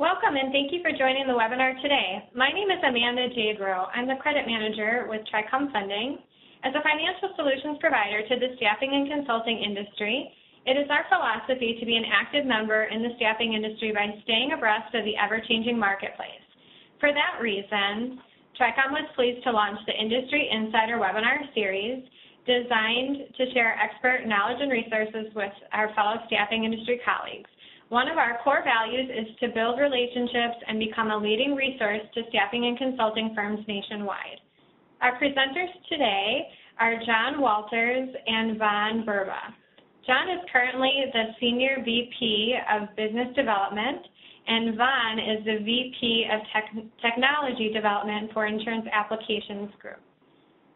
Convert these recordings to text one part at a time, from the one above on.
Welcome and thank you for joining the webinar today. My name is Amanda Jagro. I'm the credit manager with Tricom Funding. As a financial solutions provider to the staffing and consulting industry, it is our philosophy to be an active member in the staffing industry by staying abreast of the ever-changing marketplace. For that reason, Tricom was pleased to launch the Industry Insider webinar series designed to share expert knowledge and resources with our fellow staffing industry colleagues. One of our core values is to build relationships and become a leading resource to staffing and consulting firms nationwide. Our presenters today are John Walters and Von Burba. John is currently the Senior VP of Business Development, and Von is the VP of Technology Development for Insurance Applications Group,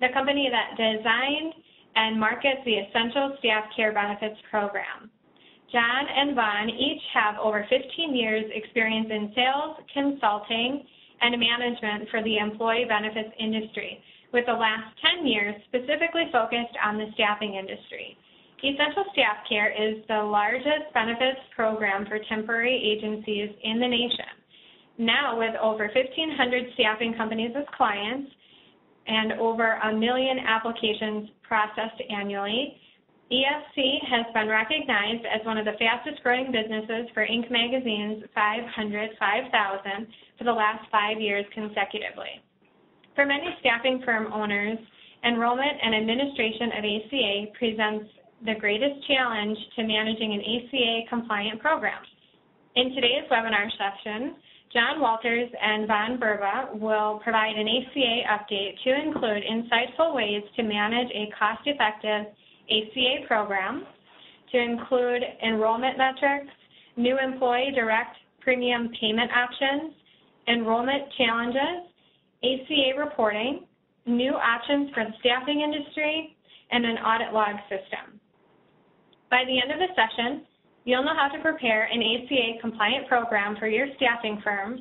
the company that designed and markets the Essential Staff Care Benefits Program. John and Von each have over 15 years experience in sales, consulting, and management for the employee benefits industry, with the last 10 years specifically focused on the staffing industry. Essential Staff Care is the largest benefits program for temporary agencies in the nation. Now, with over 1,500 staffing companies as clients and over a million applications processed annually, ESC has been recognized as one of the fastest growing businesses for Inc. magazine's 500 5000 for the last five years consecutively. For many staffing firm owners, enrollment and administration of ACA presents the greatest challenge to managing an ACA compliant program. In today's webinar session, John Walters and Von Burba will provide an ACA update to include insightful ways to manage a cost-effective ACA program to include enrollment metrics, new employee direct premium payment options, enrollment challenges, ACA reporting, new options for the staffing industry, and an audit log system. By the end of the session, you'll know how to prepare an ACA compliant program for your staffing firm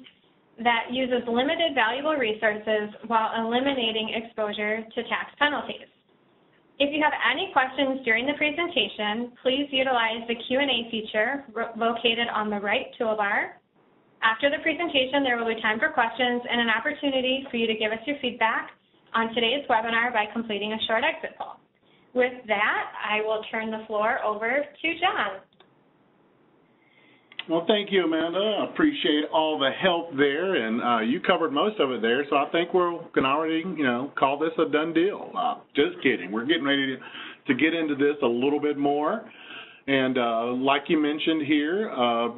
that uses limited valuable resources while eliminating exposure to tax penalties. If you have any questions during the presentation, please utilize the Q&A feature located on the right toolbar. After the presentation, there will be time for questions and an opportunity for you to give us your feedback on today's webinar by completing a short exit poll. With that, I will turn the floor over to John. Well, thank you, Amanda. I appreciate all the help there, and uh, you covered most of it there, so I think we can already, you know, call this a done deal. Uh, just kidding. We're getting ready to, to get into this a little bit more, and uh, like you mentioned here, uh,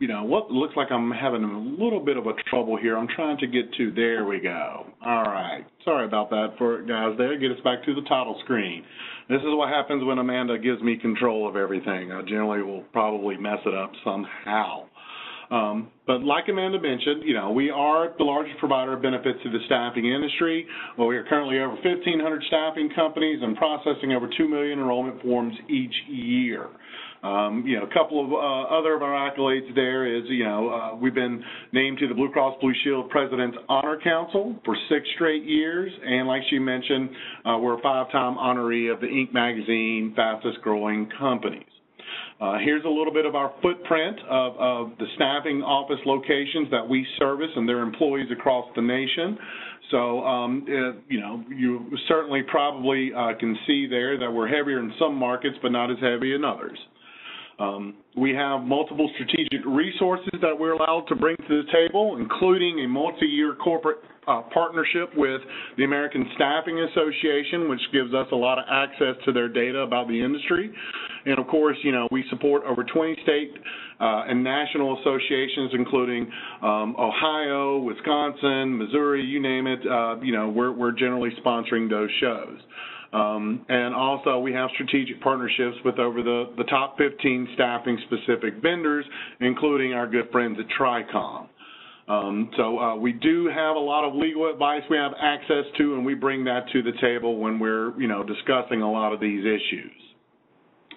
you know, what looks like I'm having a little bit of a trouble here. I'm trying to get to, there we go. All right. Sorry about that for guys there. Get us back to the title screen. This is what happens when Amanda gives me control of everything. I generally will probably mess it up somehow. Um, but like Amanda mentioned, you know, we are the largest provider of benefits to the staffing industry. Well, we are currently over 1,500 staffing companies and processing over 2 million enrollment forms each year. Um, you know, a couple of uh, other of our accolades there is, you know, uh, we've been named to the Blue Cross Blue Shield President's Honor Council for six straight years, and like she mentioned, uh, we're a five-time honoree of the Inc. magazine Fastest Growing Companies. Uh, here's a little bit of our footprint of, of, the staffing office locations that we service and their employees across the nation. So, um, it, you know, you certainly probably uh, can see there that we're heavier in some markets, but not as heavy in others. Um, we have multiple strategic resources that we're allowed to bring to the table, including a multi-year corporate uh, partnership with the American Staffing Association, which gives us a lot of access to their data about the industry. And of course, you know, we support over 20 state uh, and national associations, including um, Ohio, Wisconsin, Missouri, you name it. Uh, you know, we're, we're generally sponsoring those shows. Um, and also, we have strategic partnerships with over the, the top 15 staffing specific vendors, including our good friends at Tricom. Um, so uh, we do have a lot of legal advice we have access to, and we bring that to the table when we're, you know, discussing a lot of these issues.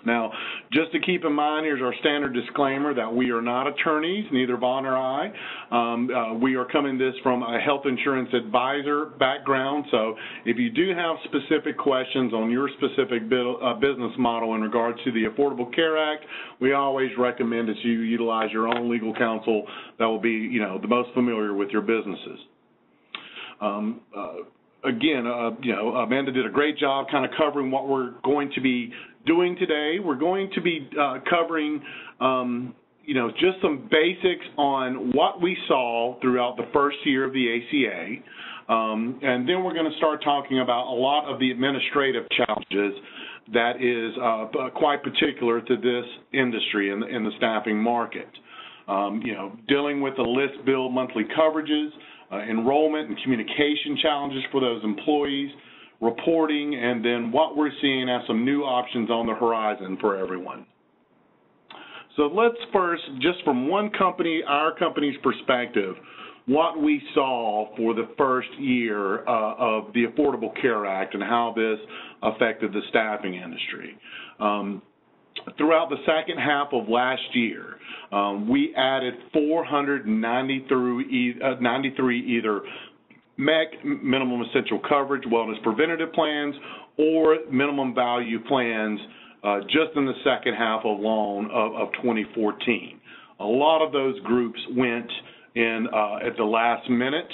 Now, just to keep in mind, here's our standard disclaimer that we are not attorneys, neither Vaughn nor I. Um, uh, we are coming this from a health insurance advisor background, so if you do have specific questions on your specific bill, uh, business model in regards to the Affordable Care Act, we always recommend that you utilize your own legal counsel that will be, you know, the most familiar with your businesses. Um, uh, again, uh, you know, Amanda did a great job kind of covering what we're going to be doing today. We're going to be uh, covering, um, you know, just some basics on what we saw throughout the first year of the ACA. Um, and then we're going to start talking about a lot of the administrative challenges that is uh, quite particular to this industry in the, in the staffing market. Um, you know, dealing with the list bill monthly coverages, uh, enrollment and communication challenges for those employees, reporting, and then what we're seeing as some new options on the horizon for everyone. So let's first, just from one company, our company's perspective, what we saw for the first year uh, of the Affordable Care Act and how this affected the staffing industry. Um, throughout the second half of last year, um, we added 493 uh, 93 either MEC, minimum essential coverage, wellness preventative plans, or minimum value plans uh, just in the second half of loan of, of 2014. A lot of those groups went in uh, at the last minute.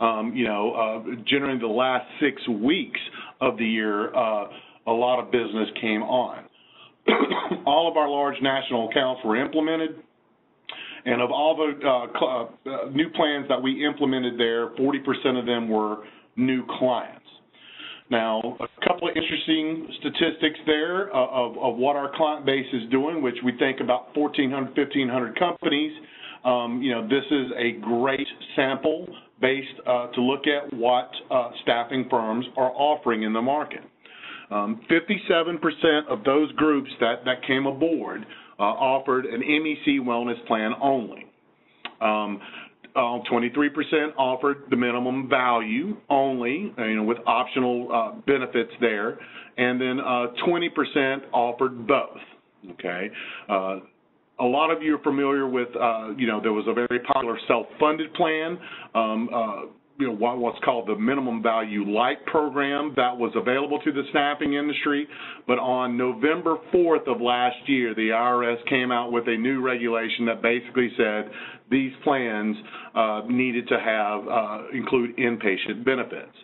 Um, you know, uh, generally the last six weeks of the year, uh, a lot of business came on. all of our large national accounts were implemented. And of all the uh, uh, new plans that we implemented there, 40% of them were new clients. Now, a couple of interesting statistics there uh, of, of, what our client base is doing, which we think about 1,400, 1,500 companies. Um, you know, this is a great sample based uh, to look at what uh, staffing firms are offering in the market. Um, 57% of those groups that, that came aboard uh, offered an MEC wellness plan only. Um, uh, 23% offered the minimum value only, you know, with optional uh, benefits there, and then 20% uh, offered both. Okay. Uh, a lot of you are familiar with, uh, you know, there was a very popular self-funded plan. Um, you know, what's called the minimum value light program that was available to the staffing industry. But on November 4th of last year, the IRS came out with a new regulation that basically said these plans uh, needed to have uh, include inpatient benefits.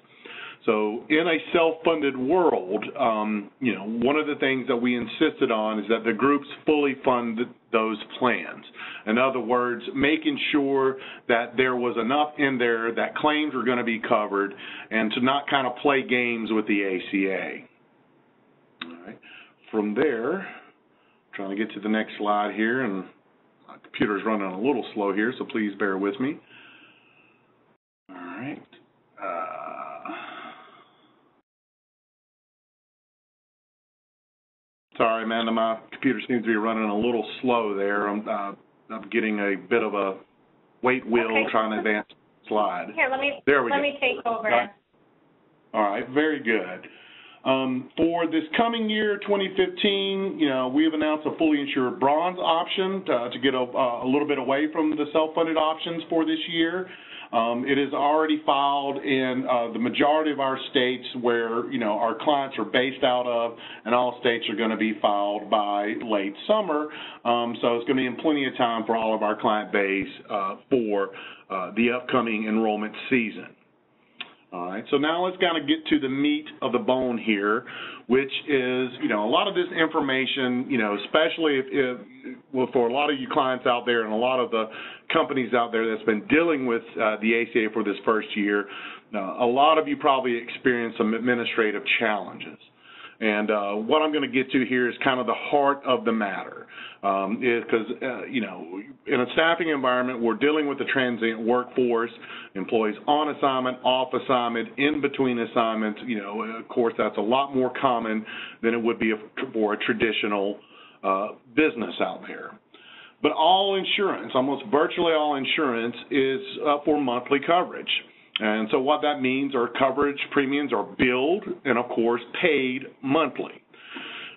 So in a self-funded world, um, you know, one of the things that we insisted on is that the groups fully fund those plans. In other words, making sure that there was enough in there that claims were going to be covered and to not kind of play games with the ACA. All right. From there, trying to get to the next slide here, and my computer's running a little slow here, so please bear with me. All right. Sorry, Amanda, my computer seems to be running a little slow there. I'm, uh, I'm getting a bit of a wait wheel okay. trying to advance the slide. Here, let me there we let go. me take over. All right very good. Um, for this coming year, 2015, you know, we have announced a fully insured bronze option to, to get a, a little bit away from the self-funded options for this year. Um, it is already filed in uh, the majority of our states where you know our clients are based out of, and all states are going to be filed by late summer. Um, so it's going to be in plenty of time for all of our client base uh, for uh, the upcoming enrollment season. All right, so now let's kind of get to the meat of the bone here, which is, you know, a lot of this information, you know, especially if, if well, for a lot of you clients out there and a lot of the companies out there that's been dealing with uh, the ACA for this first year, uh, a lot of you probably experienced some administrative challenges. And uh, what I'm going to get to here is kind of the heart of the matter. Because, um, uh, you know, in a staffing environment, we're dealing with the transient workforce, employees on assignment, off assignment, in between assignments. You know, of course, that's a lot more common than it would be for a traditional uh, business out there. But all insurance, almost virtually all insurance, is for monthly coverage. And so what that means are coverage premiums are billed and, of course, paid monthly.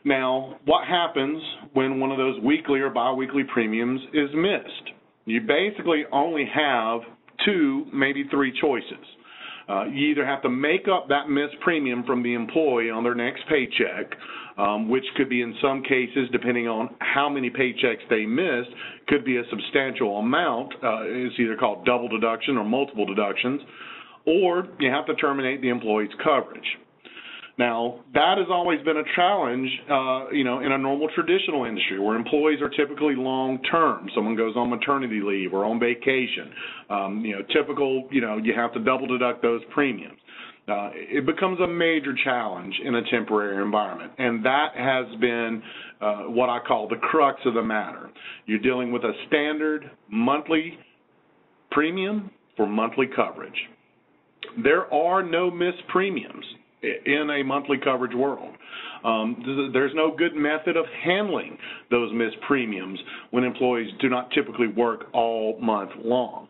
Now, what happens when one of those weekly or biweekly premiums is missed? You basically only have two, maybe three choices. Uh, you either have to make up that missed premium from the employee on their next paycheck, um, which could be in some cases, depending on how many paychecks they missed, could be a substantial amount. Uh, it's either called double deduction or multiple deductions, or you have to terminate the employee's coverage. Now, that has always been a challenge, uh, you know, in a normal traditional industry where employees are typically long term. Someone goes on maternity leave or on vacation. Um, you know, typical, you know, you have to double deduct those premiums. Uh, it becomes a major challenge in a temporary environment, and that has been uh, what I call the crux of the matter. You're dealing with a standard monthly premium for monthly coverage. There are no missed premiums in a monthly coverage world. Um, there's no good method of handling those missed premiums when employees do not typically work all month long.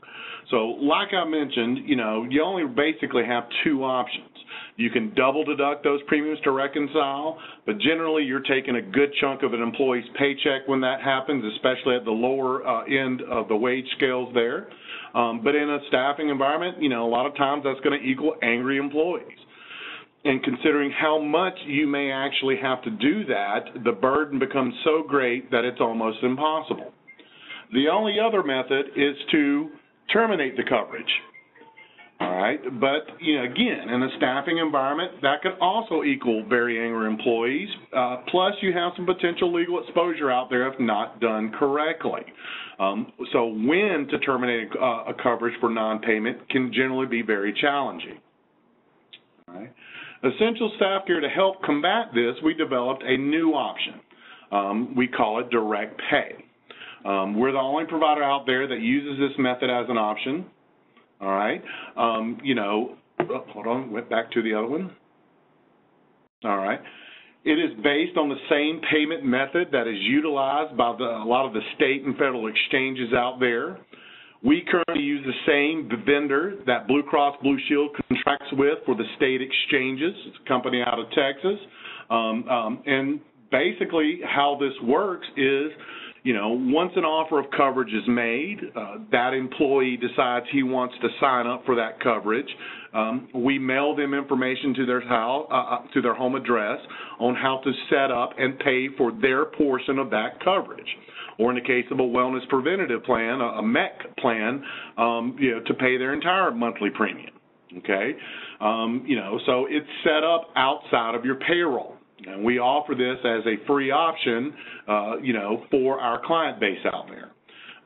So, like I mentioned, you know, you only basically have two options. You can double deduct those premiums to reconcile, but generally you're taking a good chunk of an employee's paycheck when that happens, especially at the lower uh, end of the wage scales there. Um, but in a staffing environment, you know, a lot of times that's going to equal angry employees and considering how much you may actually have to do that, the burden becomes so great that it's almost impossible. The only other method is to terminate the coverage. All right, but you know, again, in a staffing environment, that could also equal very angry employees. Uh, plus, you have some potential legal exposure out there if not done correctly. Um, so, when to terminate uh, a coverage for non-payment can generally be very challenging. All right. Essential Staff Care to help combat this, we developed a new option. Um, we call it direct pay. Um, we're the only provider out there that uses this method as an option. All right. Um, you know, oh, hold on, went back to the other one. All right. It is based on the same payment method that is utilized by the, a lot of the state and federal exchanges out there. We currently use the same vendor that Blue Cross Blue Shield contracts with for the state exchanges. It's a company out of Texas. Um, um, and basically, how this works is, you know, once an offer of coverage is made, uh, that employee decides he wants to sign up for that coverage. Um, we mail them information to their house, uh, uh, to their home address on how to set up and pay for their portion of that coverage or in the case of a wellness preventative plan, a, MEC plan, um, you know, to pay their entire monthly premium. Okay, um, you know, so it's set up outside of your payroll. And we offer this as a free option, uh, you know, for our client base out there.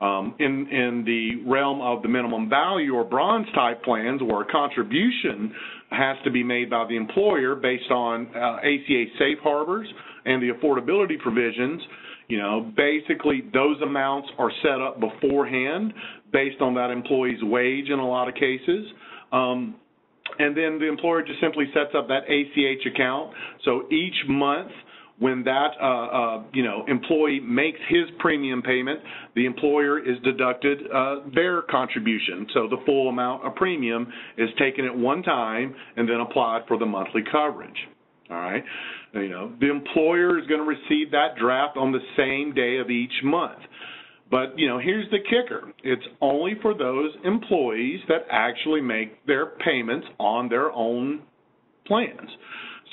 Um, in, in the realm of the minimum value or bronze type plans where a contribution has to be made by the employer based on uh, ACA safe harbors and the affordability provisions, you know, basically those amounts are set up beforehand based on that employee's wage in a lot of cases. Um, and then the employer just simply sets up that ACH account. So each month, when that uh, uh, you know employee makes his premium payment, the employer is deducted uh, their contribution. So the full amount of premium is taken at one time and then applied for the monthly coverage. All right. You know, the employer is going to receive that draft on the same day of each month. But, you know, here's the kicker. It's only for those employees that actually make their payments on their own plans.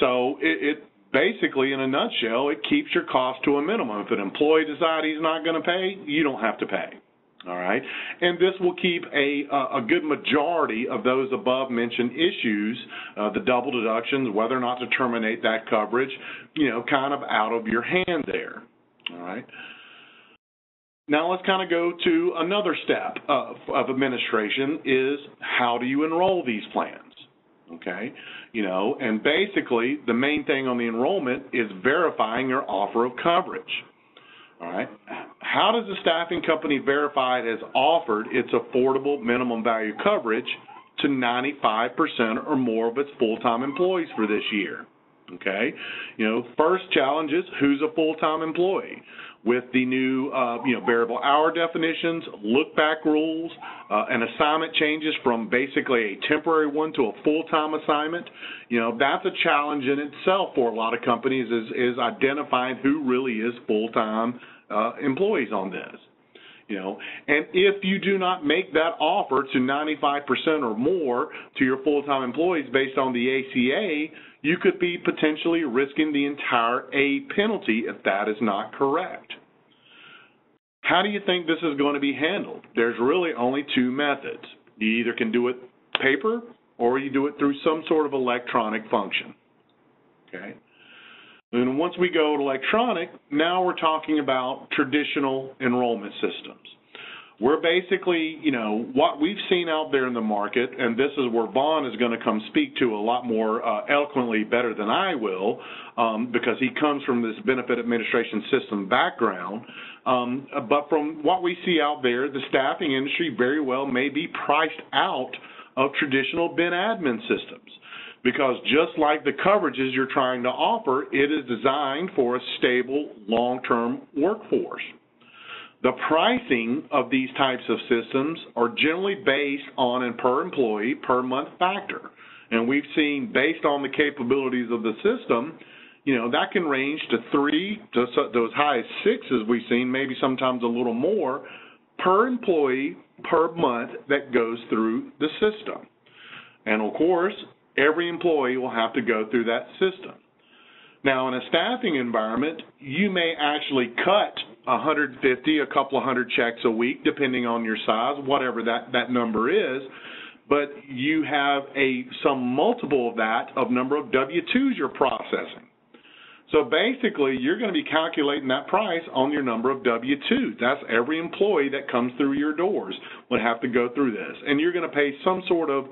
So it, it basically, in a nutshell, it keeps your cost to a minimum. If an employee decides he's not going to pay, you don't have to pay. All right, and this will keep a a good majority of those above mentioned issues, uh, the double deductions, whether or not to terminate that coverage, you know, kind of out of your hand there. All right. Now let's kind of go to another step of, of administration is how do you enroll these plans? Okay, you know, and basically the main thing on the enrollment is verifying your offer of coverage. All right. How does the staffing company verify it has offered its affordable minimum value coverage to 95% or more of its full-time employees for this year? Okay, you know, first challenge is who's a full-time employee with the new, uh, you know, variable hour definitions, look-back rules, uh, and assignment changes from basically a temporary one to a full-time assignment. You know, that's a challenge in itself for a lot of companies is, is identifying who really is full-time uh, employees on this. You know, and if you do not make that offer to 95% or more to your full-time employees based on the ACA, you could be potentially risking the entire A penalty if that is not correct. How do you think this is going to be handled? There's really only two methods. You either can do it paper or you do it through some sort of electronic function. Okay? And once we go to electronic, now we're talking about traditional enrollment systems. We're basically, you know, what we've seen out there in the market, and this is where Vaughn is going to come speak to a lot more uh, eloquently better than I will, um, because he comes from this benefit administration system background. Um, but from what we see out there, the staffing industry very well may be priced out of traditional Ben admin systems because just like the coverages you're trying to offer, it is designed for a stable, long-term workforce. The pricing of these types of systems are generally based on a per employee per month factor. And we've seen based on the capabilities of the system, you know, that can range to three to those high as sixes we've seen, maybe sometimes a little more per employee per month that goes through the system. And of course, Every employee will have to go through that system. Now, in a staffing environment, you may actually cut 150, a couple of hundred checks a week, depending on your size, whatever that, that number is. But you have a some multiple of that of number of W-2s you're processing. So basically, you're going to be calculating that price on your number of W-2s. That's every employee that comes through your doors would have to go through this. And you're going to pay some sort of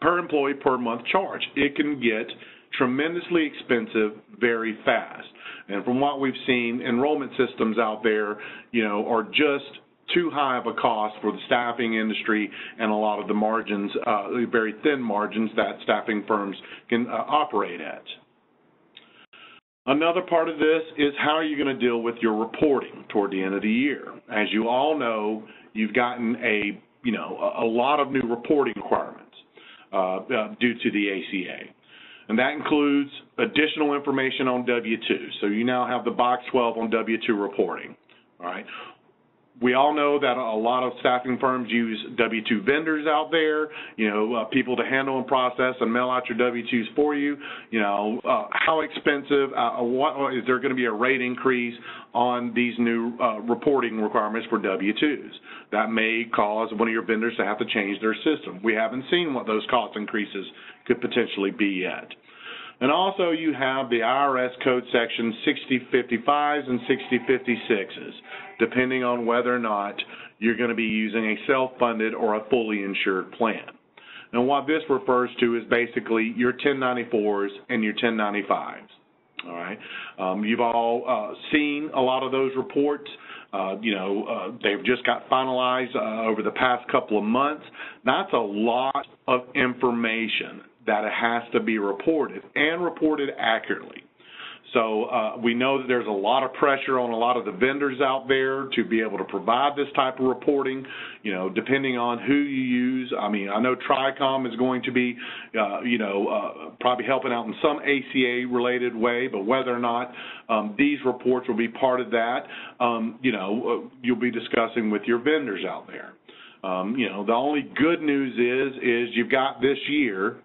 per employee per month charge. It can get tremendously expensive very fast. And from what we've seen, enrollment systems out there, you know, are just too high of a cost for the staffing industry and a lot of the margins, uh, very thin margins that staffing firms can uh, operate at. Another part of this is how are you going to deal with your reporting toward the end of the year? As you all know, you've gotten a you know a, lot of new reporting requirements. Uh, uh, due to the ACA. And that includes additional information on W-2. So you now have the box 12 on W-2 reporting. All right. We all know that a lot of staffing firms use W-2 vendors out there, you know, uh, people to handle and process and mail out your W-2s for you. You know, uh, how expensive, uh, what, is there going to be a rate increase on these new uh, reporting requirements for W-2s? That may cause one of your vendors to have to change their system. We haven't seen what those cost increases could potentially be yet. And also you have the IRS code section 6055s and 6056s depending on whether or not you're going to be using a self-funded or a fully insured plan. And what this refers to is basically your 1094s and your 1095s. All right. Um, you've all uh, seen a lot of those reports. Uh, you know, uh, they've just got finalized uh, over the past couple of months. That's a lot of information that it has to be reported and reported accurately. So uh, we know that there's a lot of pressure on a lot of the vendors out there to be able to provide this type of reporting. You know, depending on who you use. I mean, I know Tricom is going to be, uh, you know, uh, probably helping out in some ACA-related way, but whether or not um, these reports will be part of that, um, you know, uh, you'll be discussing with your vendors out there. Um, you know, the only good news is is you've got this year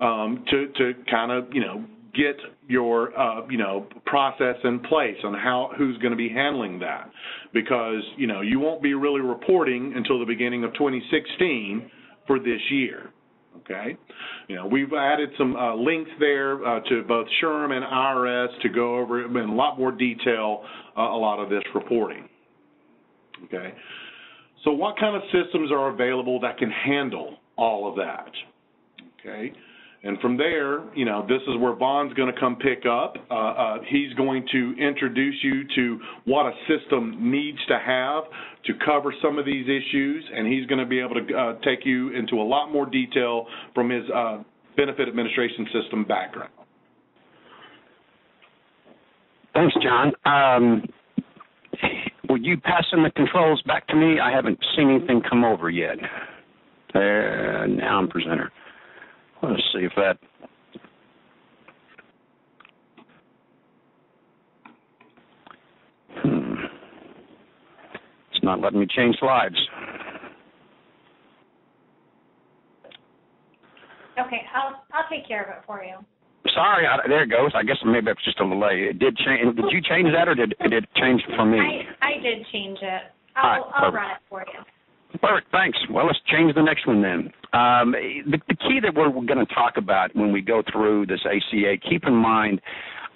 um, to to kind of you know get your uh, you know process in place on how who's going to be handling that. Because you know you won't be really reporting until the beginning of 2016 for this year okay? You know we've added some uh, links there uh, to both SHRM and IRS to go over in a lot more detail uh, a lot of this reporting okay? So what kind of systems are available that can handle all of that okay and from there, you know, this is where Vaughn's going to come pick up. Uh, uh, he's going to introduce you to what a system needs to have to cover some of these issues, and he's going to be able to uh, take you into a lot more detail from his uh, benefit administration system background. Thanks, John. Um, would you pass in the controls back to me? I haven't seen anything come over yet. Uh, now I'm presenter. Let's see if that. Hmm. It's not letting me change slides. Okay, I'll, I'll take care of it for you. Sorry, I, there it goes. I guess maybe it's just a delay. It did change. Did you change that, or did, did it change for me? I, I did change it. I'll, right, I'll run it for you. Perfect. Thanks. Well, let's change the next one then. Um, the, the key that we're going to talk about when we go through this ACA, keep in mind,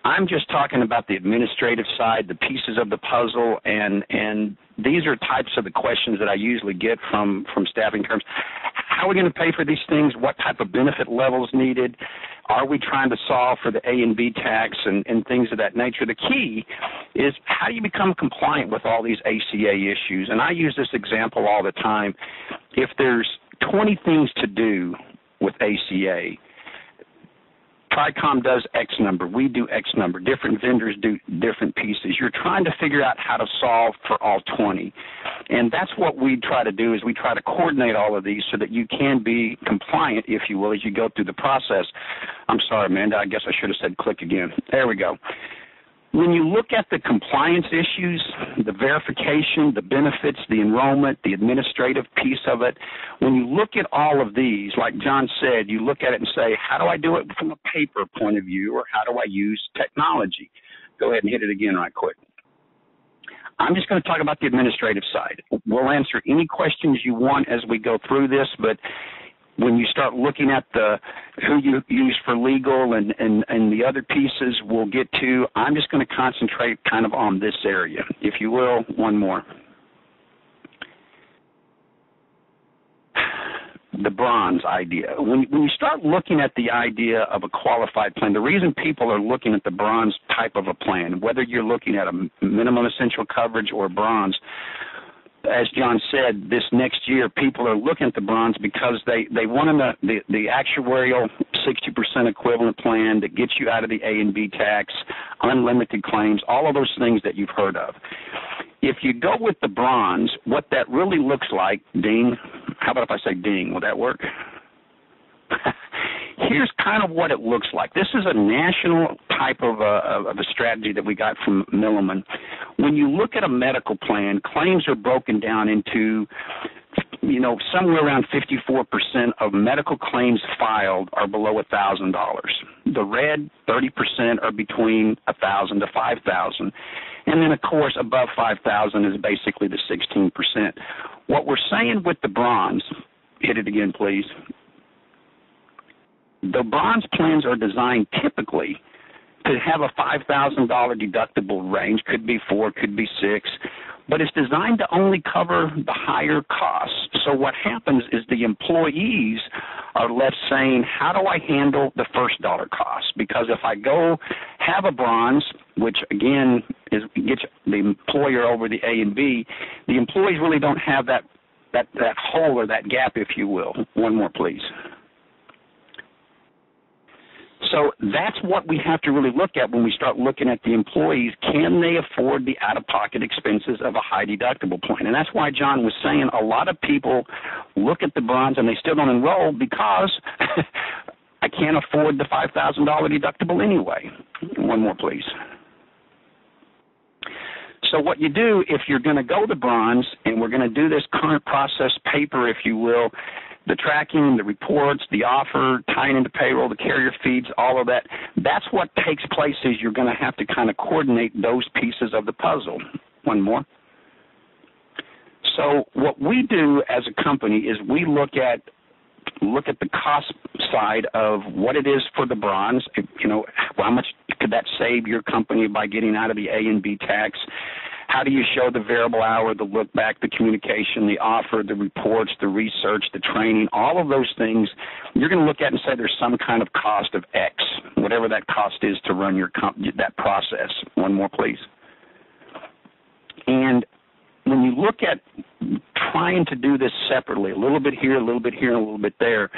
I'm just talking about the administrative side, the pieces of the puzzle, and and these are types of the questions that I usually get from from staffing terms. How are we going to pay for these things? What type of benefit levels needed? Are we trying to solve for the A and B tax and, and things of that nature? The key is how do you become compliant with all these ACA issues? And I use this example all the time. If there's 20 things to do with ACA, TRICOM does X number, we do X number, different vendors do different pieces. You're trying to figure out how to solve for all 20. And that's what we try to do is we try to coordinate all of these so that you can be compliant, if you will, as you go through the process. I'm sorry, Amanda, I guess I should have said click again. There we go. When you look at the compliance issues, the verification, the benefits, the enrollment, the administrative piece of it, when you look at all of these, like John said, you look at it and say, how do I do it from a paper point of view or how do I use technology? Go ahead and hit it again right quick. I'm just going to talk about the administrative side. We'll answer any questions you want as we go through this, but when you start looking at the who you use for legal and and and the other pieces we'll get to i'm just going to concentrate kind of on this area if you will one more. The bronze idea. When when you start looking at the idea of a qualified plan the reason people are looking at the bronze type of a plan whether you're looking at a minimum essential coverage or bronze as John said, this next year people are looking at the bronze because they they want the the, the actuarial 60% equivalent plan that gets you out of the A and B tax, unlimited claims, all of those things that you've heard of. If you go with the bronze, what that really looks like, Ding. How about if I say Ding? Will that work? here's kind of what it looks like. This is a national type of uh, a, of a strategy that we got from Milliman. When you look at a medical plan, claims are broken down into you know, somewhere around 54% of medical claims filed are below $1,000. The red, 30% are between 1,000 to 5,000. And then, of course, above 5,000 is basically the 16%. What we're saying with the bronze, hit it again, please, the bronze plans are designed typically to have a $5,000 deductible range, could be four, could be six, but it's designed to only cover the higher costs. So what happens is the employees are left saying, how do I handle the first dollar cost? Because if I go have a bronze, which again is gets the employer over the A and B, the employees really don't have that that that hole or that gap, if you will. One more, please. So that's what we have to really look at when we start looking at the employees. Can they afford the out of pocket expenses of a high deductible plan? And that's why John was saying a lot of people look at the bronze and they still don't enroll because I can't afford the $5,000 deductible anyway. One more, please. So what you do if you're going to go the bronze, and we're going to do this current process paper, if you will, the tracking, the reports, the offer, tying into payroll, the carrier feeds, all of that. That's what takes place is you're going to have to kind of coordinate those pieces of the puzzle. One more. So what we do as a company is we look at look at the cost side of what it is for the bronze. You know, how much could that save your company by getting out of the A and B tax? How do you show the variable hour, the look back, the communication, the offer, the reports, the research, the training, all of those things you're going to look at and say there's some kind of cost of X, whatever that cost is to run your comp- that process. One more, please. And when you look at trying to do this separately, a little bit here, a little bit here, a little bit there,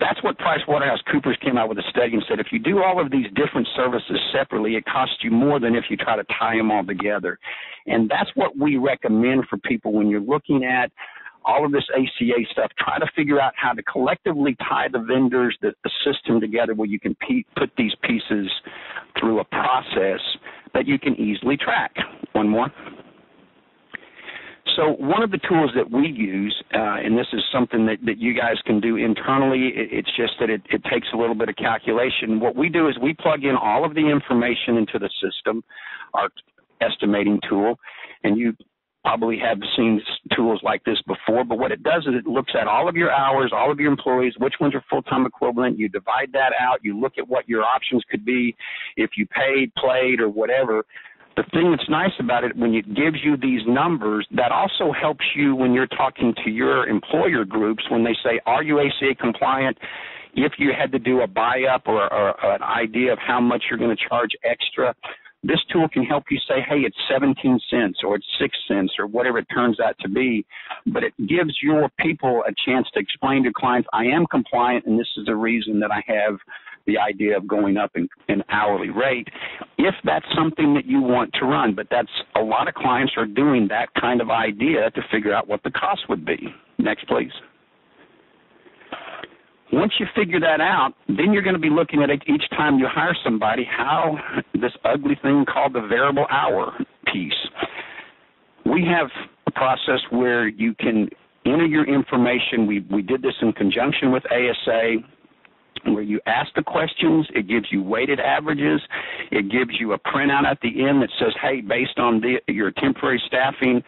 That's what PricewaterhouseCoopers came out with a study and said if you do all of these different services separately, it costs you more than if you try to tie them all together. And that's what we recommend for people when you're looking at all of this ACA stuff. Try to figure out how to collectively tie the vendors, the, the system together where you can pe- put these pieces through a process that you can easily track. One more. So one of the tools that we use, uh, and this is something that, that you guys can do internally, it, it's just that it, it takes a little bit of calculation. What we do is we plug in all of the information into the system, our estimating tool, and you probably have seen tools like this before, but what it does is it looks at all of your hours, all of your employees, which ones are full-time equivalent, you divide that out, you look at what your options could be if you paid, played, or whatever, the thing that's nice about it when it gives you these numbers that also helps you when you're talking to your employer groups when they say are you ACA compliant? If you had to do a buy up or, or an idea of how much you're going to charge extra this tool can help you say hey it's 17 cents or it's 6 cents or whatever it turns out to be but it gives your people a chance to explain to clients I am compliant and this is the reason that I have the idea of going up in, in hourly rate if that's something that you want to run. But that's a lot of clients are doing that kind of idea to figure out what the cost would be. Next, please. Once you figure that out, then you're going to be looking at it each time you hire somebody how this ugly thing called the variable hour piece. We have a process where you can enter your information. We we did this in conjunction with ASA where you ask the questions, it gives you weighted averages, it gives you a printout at the end that says, hey, based on the, your temporary staffing,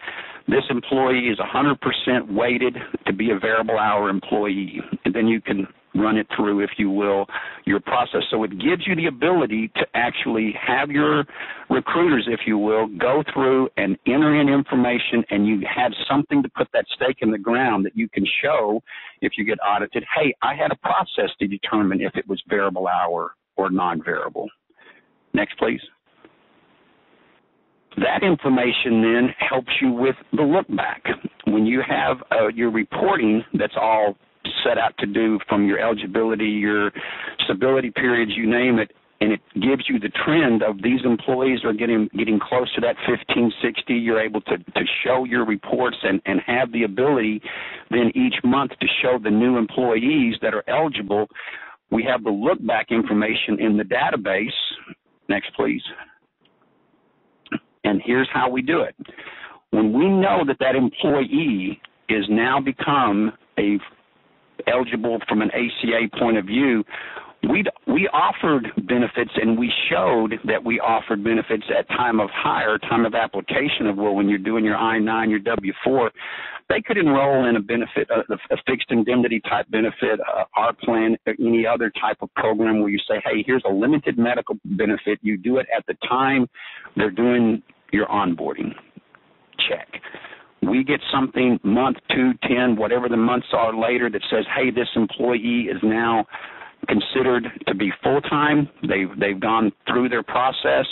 this employee is 100% weighted to be a variable hour employee. And then you can run it through, if you will, your process. So it gives you the ability to actually have your recruiters, if you will, go through and enter in information and you have something to put that stake in the ground that you can show if you get audited. Hey, I had a process to determine if it was variable hour or non-variable. Next, please. That information then helps you with the look back. When you have uh, your reporting that's all set out to do from your eligibility, your stability periods, you name it, and it gives you the trend of these employees are getting getting close to that 1560 you're able to to show your reports and and have the ability then each month to show the new employees that are eligible. We have the look back information in the database. Next please. And here's how we do it. When we know that that employee is now become a eligible from an ACA point of view, we we offered benefits and we showed that we offered benefits at time of hire, time of application of well when you're doing your I-9, your W-4, they could enroll in a benefit, a, a fixed indemnity type benefit, uh, our plan, any other type of program where you say, hey, here's a limited medical benefit. You do it at the time they're doing your onboarding. Check we get something month two, ten, whatever the months are later that says, hey, this employee is now considered to be full time. They've they've gone through their process.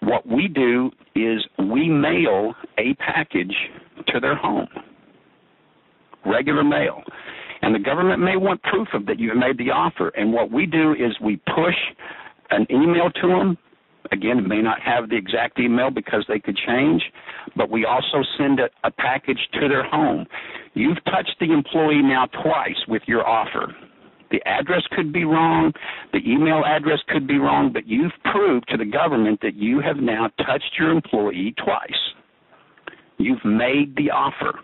What we do is we mail a package to their home, regular mail, and the government may want proof of that you've made the offer. And what we do is we push an email to them Again, it may not have the exact email because they could change, but we also send a, a package to their home. You've touched the employee now twice with your offer. The address could be wrong, the email address could be wrong, but you've proved to the government that you have now touched your employee twice. You've made the offer.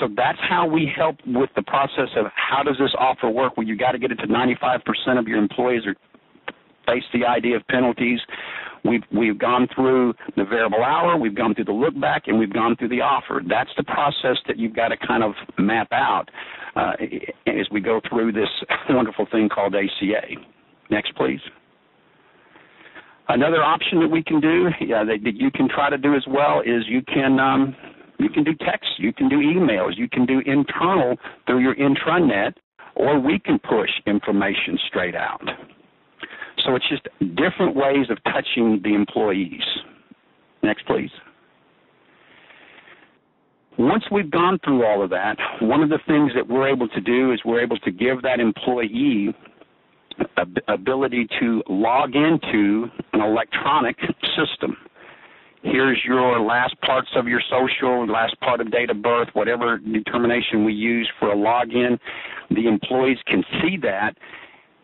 So that's how we help with the process of how does this offer work? Well, you got to get it to 95% of your employees are face the idea of penalties. We've we've gone through the variable hour, we've gone through the look back, and we've gone through the offer. That's the process that you've got to kind of map out uh, as we go through this wonderful thing called ACA. Next, please. Another option that we can do, yeah, that, that you can try to do as well, is you can um, you can do text, you can do emails, you can do internal through your intranet, or we can push information straight out. So it's just different ways of touching the employees. Next, please. Once we've gone through all of that, one of the things that we're able to do is we're able to give that employee ability to log into an electronic system. Here's your last parts of your social, last part of date of birth, whatever determination we use for a login. The employees can see that,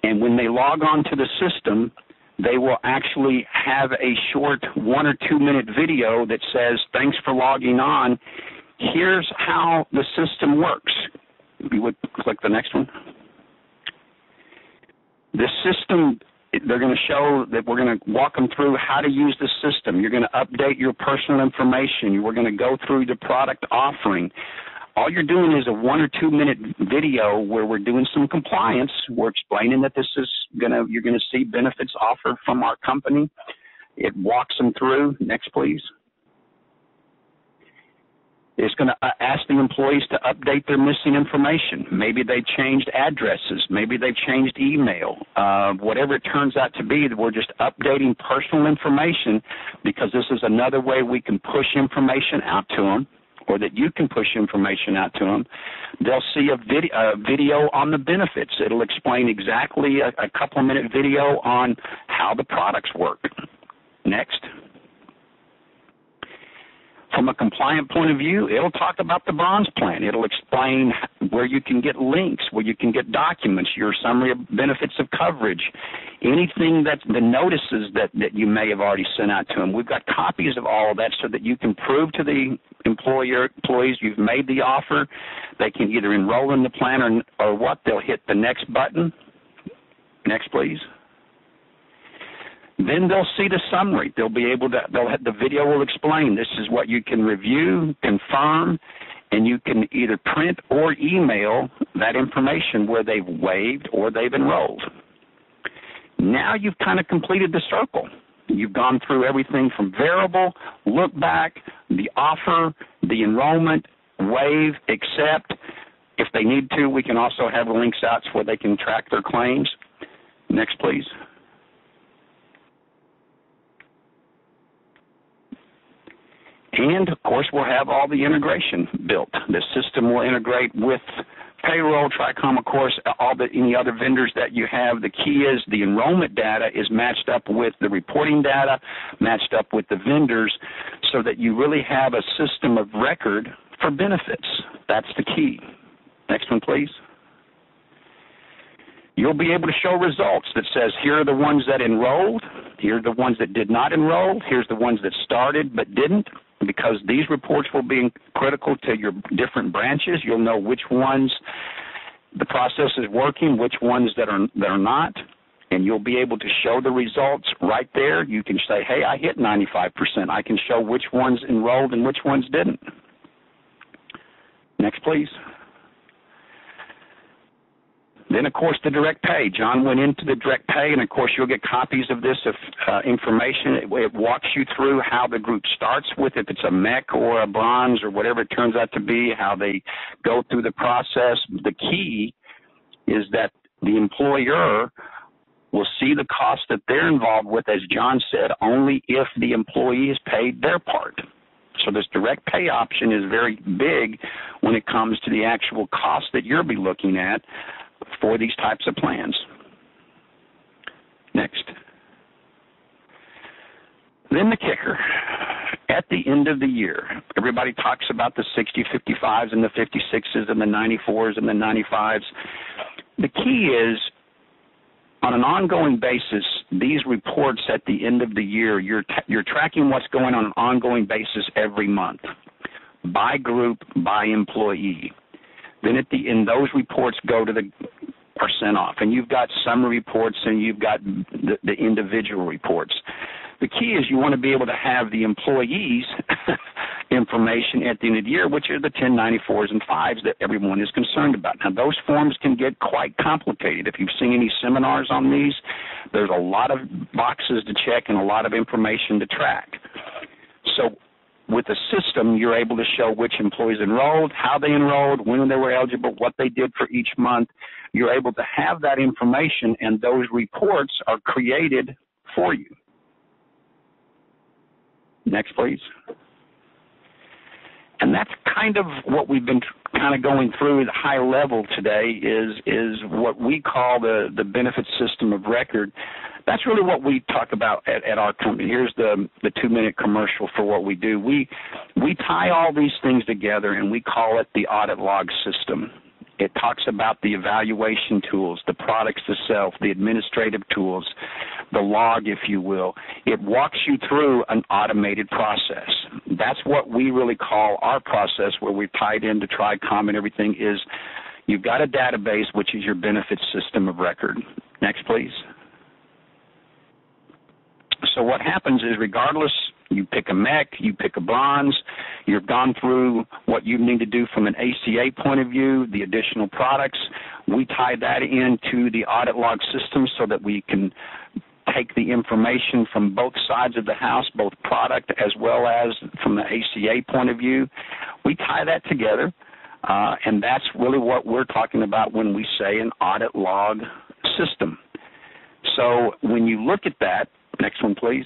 and when they log on to the system, they will actually have a short one or two minute video that says, Thanks for logging on. Here's how the system works. You would click the next one. The system, they're going to show that we're going to walk them through how to use the system. You're going to update your personal information. We're going to go through the product offering all you're doing is a one or two minute video where we're doing some compliance. We're explaining that this is gonna you're gonna see benefits offered from our company. It walks them through. Next, please. It's going to uh, ask the employees to update their missing information. Maybe they changed addresses. Maybe they've changed email. Uh, whatever it turns out to be, we're just updating personal information because this is another way we can push information out to them or that you can push information out to them, they'll see a video, a video on the benefits. It'll explain exactly a, a couple minute video on how the products work. Next. From a compliant point of view, it'll talk about the bronze plan. It'll explain where you can get links, where you can get documents, your summary of benefits of coverage, anything that the notices that, that you may have already sent out to them. We've got copies of all of that so that you can prove to the employer employees you've made the offer. They can either enroll in the plan or, or what? They'll hit the next button. Next, please. Then they'll see the summary. They'll be able to. They'll have, the video will explain this is what you can review, confirm, and you can either print or email that information where they've waived or they've enrolled. Now you've kind of completed the circle. You've gone through everything from variable, look back, the offer, the enrollment, waive, accept. If they need to, we can also have links out where they can track their claims. Next, please. And of course, we'll have all the integration built. The system will integrate with payroll, Tricom, of course, all the any other vendors that you have. The key is the enrollment data is matched up with the reporting data, matched up with the vendors, so that you really have a system of record for benefits. That's the key. Next one, please you'll be able to show results that says here are the ones that enrolled, here are the ones that did not enroll, here's the ones that started but didn't, because these reports will be critical to your different branches. You'll know which ones the process is working, which ones that are that are not, and you'll be able to show the results right there. You can say, "Hey, I hit 95%." I can show which ones enrolled and which ones didn't. Next, please. Then, of course, the direct pay. John went into the direct pay, and of course, you'll get copies of this uh, information. It, it, walks you through how the group starts with, if it's a MEC or a bronze or whatever it turns out to be, how they go through the process. The key is that the employer will see the cost that they're involved with, as John said, only if the employee has paid their part. So this direct pay option is very big when it comes to the actual cost that you'll be looking at for these types of plans. Next. Then the kicker. At the end of the year, everybody talks about the 60 55s and the 56s and the 94s and the 95s. The key is on an ongoing basis, these reports at the end of the year, you're, t- you're tracking what's going on an ongoing basis every month by group, by employee. Then at the end, those reports go to the off, and you've got summary reports and you've got the, the individual reports. The key is you want to be able to have the employees information at the end of the year, which are the 1094s and 5s that everyone is concerned about. Now, those forms can get quite complicated. If you've seen any seminars on these, there's a lot of boxes to check and a lot of information to track. So with the system, you're able to show which employees enrolled, how they enrolled, when they were eligible, what they did for each month. You're able to have that information, and those reports are created for you. Next, please. And that's kind of what we've been kind of going through at the high level today is is what we call the the benefit system of record. That's really what we talk about at, at our company. Here's the the two minute commercial for what we do. We we tie all these things together and we call it the audit log system it talks about the evaluation tools, the products itself, the administrative tools, the log, if you will. It walks you through an automated process. That's what we really call our process where we've tied into TRICOM and everything is you've got a database which is your benefits system of record. Next, please. So what happens is regardless you pick a MEC, you pick a bronze, you've gone through what you need to do from an ACA point of view, the additional products. We tie that into the audit log system so that we can take the information from both sides of the house, both product as well as from the ACA point of view. We tie that together, uh, and that's really what we're talking about when we say an audit log system. So when you look at that, next one please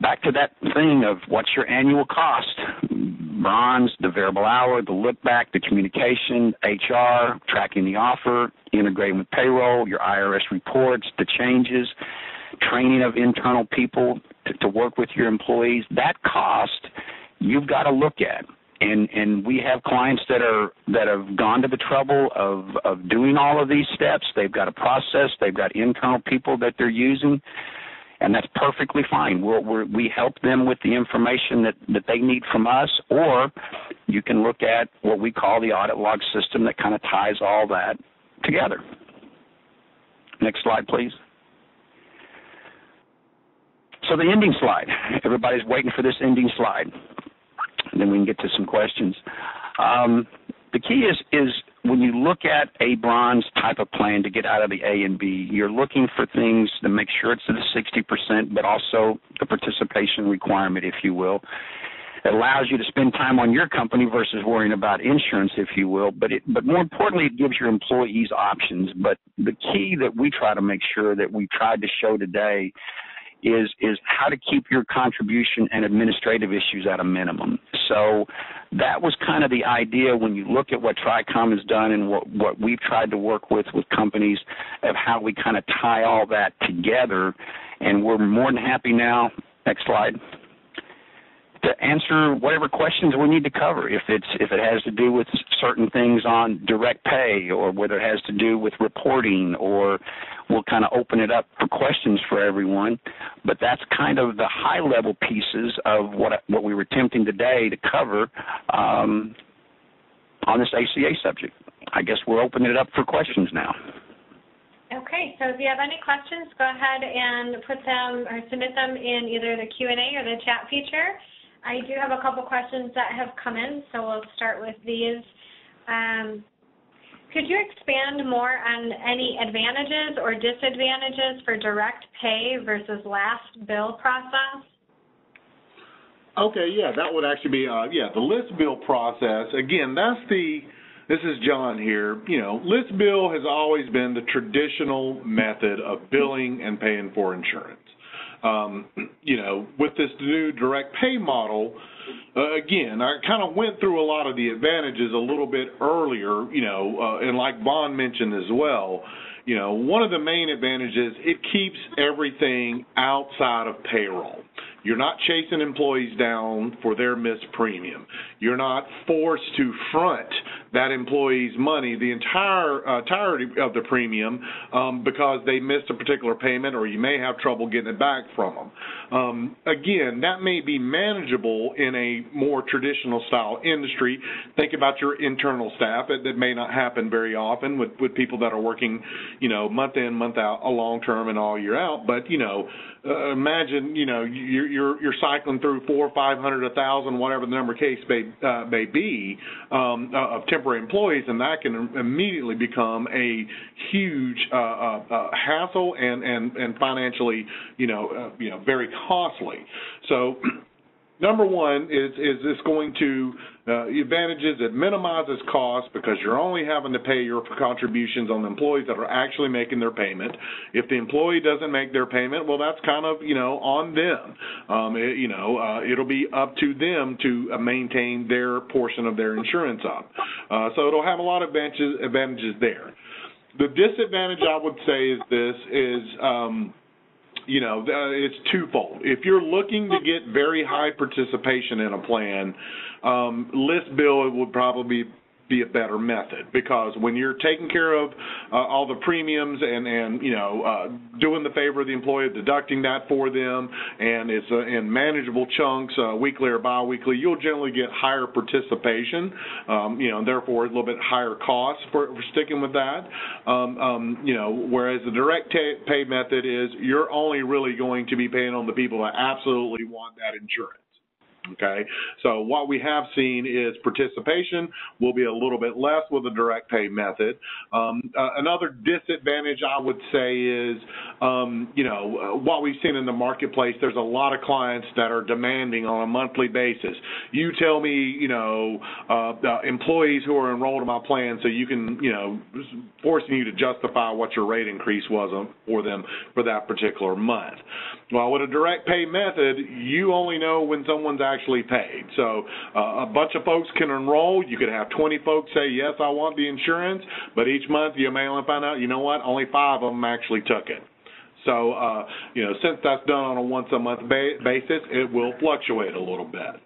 back to that thing of what's your annual cost? Bronze the variable hour the look back the communication hr tracking the offer integrating with payroll your irs reports the changes training of internal people to, to work with your employees. That cost you've got to look at. And and we have clients that are that have gone to the trouble of of doing all of these steps. They've got a process. They've got internal people that they're using and that's perfectly fine. We'll, we're, we help them with the information that, that they need from us, or you can look at what we call the audit log system that kind of ties all that together. Next slide, please. So the ending slide. Everybody's waiting for this ending slide. And then we can get to some questions. Um, the key is is when you look at a bronze type of plan to get out of the A and B, you're looking for things to make sure it's to the 60%, but also the participation requirement, if you will. It allows you to spend time on your company versus worrying about insurance, if you will. But it, but more importantly, it gives your employees options. But the key that we try to make sure that we tried to show today is is how to keep your contribution and administrative issues at a minimum. So that was kind of the idea when you look at what TRICOM has done and what what we've tried to work with with companies of how we kind of tie all that together. And we're more than happy now. Next slide to answer whatever questions we need to cover. If it's if it has to do with certain things on direct pay, or whether it has to do with reporting, or we'll kind of open it up for questions for everyone. But that's kind of the high level pieces of what what we were attempting today to cover um, on this ACA subject. I guess we're opening it up for questions now. Okay, so if you have any questions, go ahead and put them or submit them in either the Q&A or the chat feature. I do have a couple questions that have come in, so we'll start with these. Um, could you expand more on any advantages or disadvantages for direct pay versus last bill process? Okay, yeah, that would actually be, uh, yeah, the list bill process. Again, that's the, this is John here. You know, list bill has always been the traditional method of billing and paying for insurance. Um, you know, with this new direct pay model, uh, again, I kind of went through a lot of the advantages a little bit earlier, you know, uh, and like Vaughn mentioned as well, you know, one of the main advantages, it keeps everything outside of payroll. You're not chasing employees down for their missed premium. You're not forced to front that employee's money, the entire uh, entirety of the premium, um, because they missed a particular payment, or you may have trouble getting it back from them. Um, again, that may be manageable in a more traditional style industry. Think about your internal staff. That, that may not happen very often with, with people that are working, you know, month in, month out, a long term and all year out. But you know, uh, imagine, you know, you're, you're you're cycling through four, five hundred, a thousand, whatever the number case may uh, may be um, uh, of temporary employees, and that can immediately become a huge uh, uh, uh, hassle and and and financially, you know, uh, you know, very costly. So. number one is is this going to uh, advantages it minimizes costs because you're only having to pay your contributions on the employees that are actually making their payment. If the employee doesn't make their payment, well, that's kind of you know on them. Um, it, you know, uh, it'll be up to them to uh, maintain their portion of their insurance up. Uh, so it'll have a lot of advantages advantages there. The disadvantage I would say is this is. Um, you know, uh, it's twofold. If you're looking to get very high participation in a plan, um, list bill would probably be a better method. Because when you're taking care of uh, all the premiums and and you know uh, doing the favor of the employee deducting that for them and it's uh, in manageable chunks uh, weekly or biweekly you'll generally get higher participation um, you know and therefore a little bit higher cost for, for sticking with that. Um, um, you know whereas the direct pay method is you're only really going to be paying on the people that absolutely want that insurance Okay, so what we have seen is participation will be a little bit less with the direct pay method. Um, uh, another disadvantage I would say is, um, you know, what we've seen in the marketplace. There's a lot of clients that are demanding on a monthly basis. You tell me, you know, uh, employees who are enrolled in my plan, so you can, you know, forcing you to justify what your rate increase was for them for that particular month. Well, with a direct pay method, you only know when someone's actually paid. So uh, a bunch of folks can enroll. You could have 20 folks say, yes, I want the insurance, but each month you may only find out, you know what, only five of them actually took it. So, uh, you know, since that's done on a once a month ba- basis, it will fluctuate a little bit.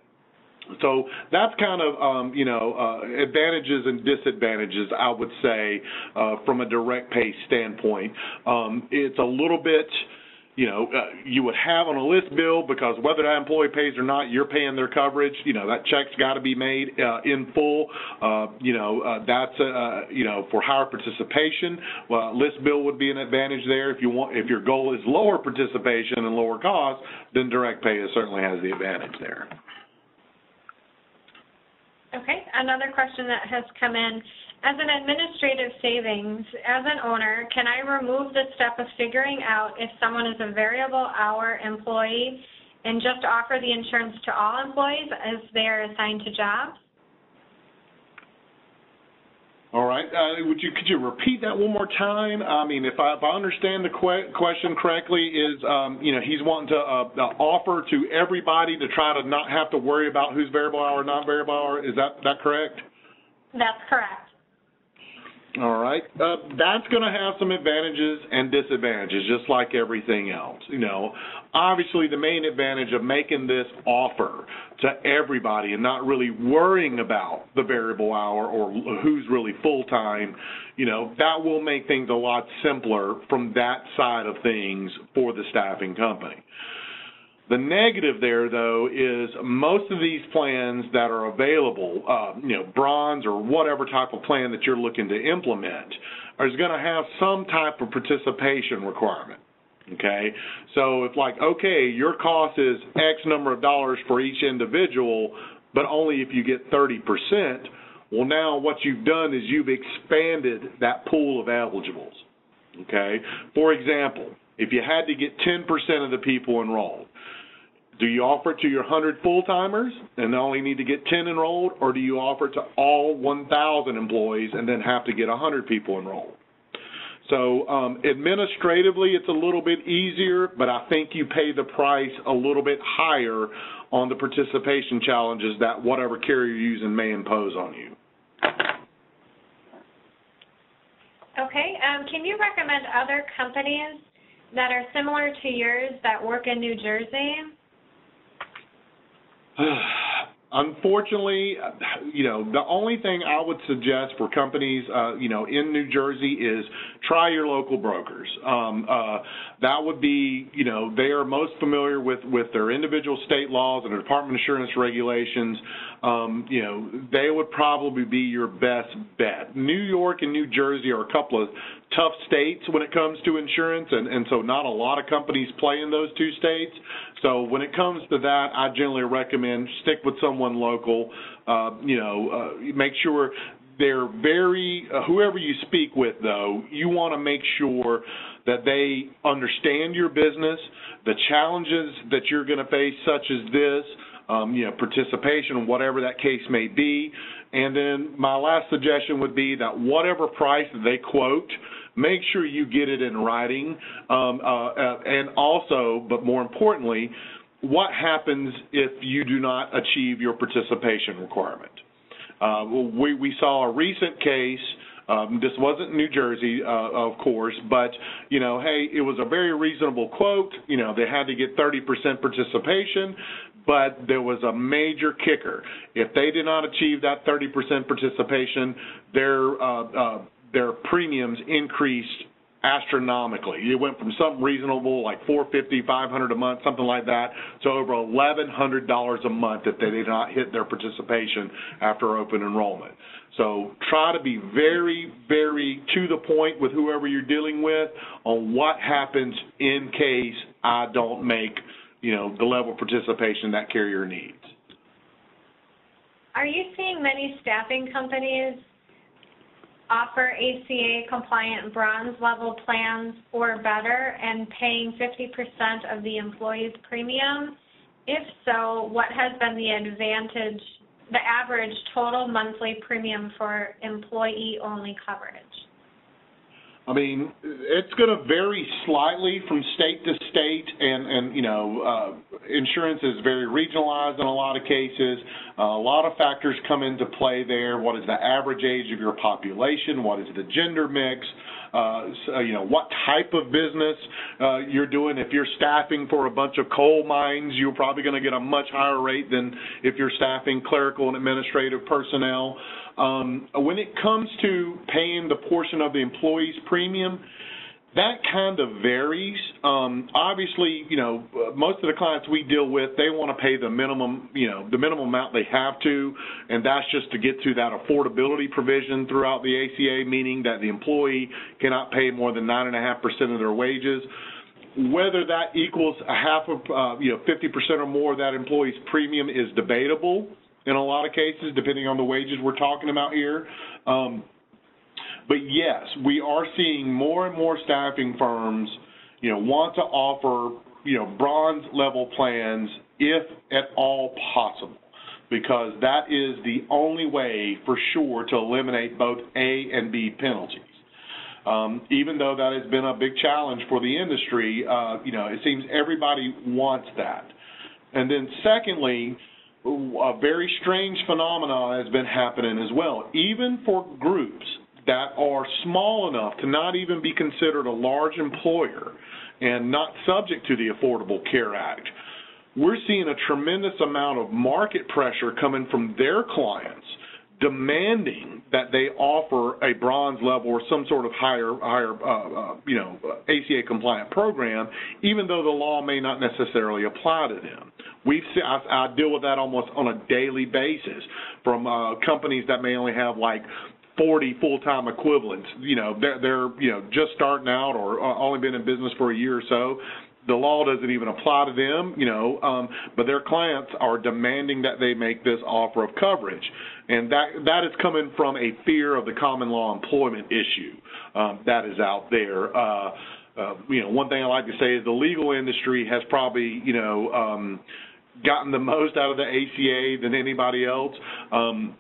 So that's kind of um, you know uh, advantages and disadvantages I would say uh, from a direct pay standpoint. Um, it's a little bit you know, uh, you would have on a list bill because whether that employee pays or not, you're paying their coverage. You know, that check's got to be made uh, in full. Uh, you know, uh, that's uh, you know for higher participation. Well, list bill would be an advantage there. If you want, if your goal is lower participation and lower cost, then direct pay certainly has the advantage there. Okay, another question that has come in as an administrative savings, as an owner, can I remove the step of figuring out if someone is a variable hour employee and just offer the insurance to all employees as they are assigned to jobs? All right. Uh, would you could you repeat that one more time? I mean, if I, if I understand the que- question correctly, is um, you know he's wanting to uh, uh, offer to everybody to try to not have to worry about who's variable hour, not variable hour. Is that that correct? That's correct. All right. Uh, that's going to have some advantages and disadvantages, just like everything else. You know, obviously, the main advantage of making this offer to everybody and not really worrying about the variable hour or who's really full time, you know, that will make things a lot simpler from that side of things for the staffing company. The negative there, though, is most of these plans that are available, uh, you know, bronze or whatever type of plan that you're looking to implement, is going to have some type of participation requirement. Okay, so it's like, okay, your cost is X number of dollars for each individual, but only if you get 30%. Well, now what you've done is you've expanded that pool of eligibles. Okay, for example, if you had to get 10% of the people enrolled, do you offer it to your 100 full-timers and only need to get 10 enrolled, or do you offer it to all 1,000 employees and then have to get 100 people enrolled? So um, administratively, it's a little bit easier, but I think you pay the price a little bit higher on the participation challenges that whatever carrier you're using may impose on you. Okay. Um, can you recommend other companies that are similar to yours that work in New Jersey? Unfortunately, you know, the only thing I would suggest for companies, uh, you know, in New Jersey is try your local brokers. Um, uh, that would be, you know, they are most familiar with with their individual state laws and their Department of Insurance regulations. Um, you know, they would probably be your best bet. New York and New Jersey are a couple of tough states when it comes to insurance, and, and so not a lot of companies play in those two states. So when it comes to that, I generally recommend stick with someone local. Uh, you know, uh, make sure they're very uh, whoever you speak with though you want to make sure that they understand your business the challenges that you're going to face such as this um, you know, participation, whatever that case may be. And then my last suggestion would be that whatever price they quote, make sure you get it in writing. Um, uh, uh, and also, but more importantly, what happens if you do not achieve your participation requirement? Uh, we, we saw a recent case. Um, this wasn't New Jersey, uh, of course, but you know, hey, it was a very reasonable quote. You know, they had to get 30% participation, but there was a major kicker. If they did not achieve that 30% participation, their uh, uh, their premiums increased astronomically. It went from something reasonable like 450, 500 a month, something like that, to over $1,100 a month if they did not hit their participation after open enrollment. So try to be very, very to the point with whoever you're dealing with on what happens in case I don't make, you know, the level of participation that carrier needs. Are you seeing many staffing companies offer ACA compliant bronze level plans or better and paying 50% of the employee's premium? If so, what has been the advantage, the average total monthly premium for employee only coverage? I mean, it's going to vary slightly from state to state, and and you know, uh, insurance is very regionalized in a lot of cases. Uh, a lot of factors come into play there. What is the average age of your population? What is the gender mix? Uh, so, you know, what type of business uh, you're doing. If you're staffing for a bunch of coal mines, you're probably going to get a much higher rate than if you're staffing clerical and administrative personnel. Um, when it comes to paying the portion of the employee's premium, that kind of varies. Um, obviously, you know, most of the clients we deal with, they want to pay the minimum, you know, the minimum amount they have to, and that's just to get to that affordability provision throughout the ACA, meaning that the employee cannot pay more than nine and a half percent of their wages. Whether that equals a half of, uh, you know, 50% or more of that employee's premium is debatable in a lot of cases, depending on the wages we're talking about here. Um, but yes, we are seeing more and more staffing firms, you know, want to offer, you know, bronze level plans if at all possible, because that is the only way for sure to eliminate both A and B penalties. Um, even though that has been a big challenge for the industry, uh, you know, it seems everybody wants that. And then secondly, a very strange phenomenon has been happening as well. Even for groups that are small enough to not even be considered a large employer and not subject to the Affordable Care Act, we're seeing a tremendous amount of market pressure coming from their clients demanding that they offer a bronze level or some sort of higher, higher, uh, uh, you know, ACA compliant program, even though the law may not necessarily apply to them. We've I, I deal with that almost on a daily basis from uh, companies that may only have like 40 full-time equivalents. You know, they're, they're you know just starting out or uh, only been in business for a year or so. The law doesn't even apply to them, you know, um, but their clients are demanding that they make this offer of coverage, and that that is coming from a fear of the common law employment issue um, that is out there. Uh, uh, you know, one thing I like to say is the legal industry has probably, you know, um, gotten the most out of the ACA than anybody else. Um,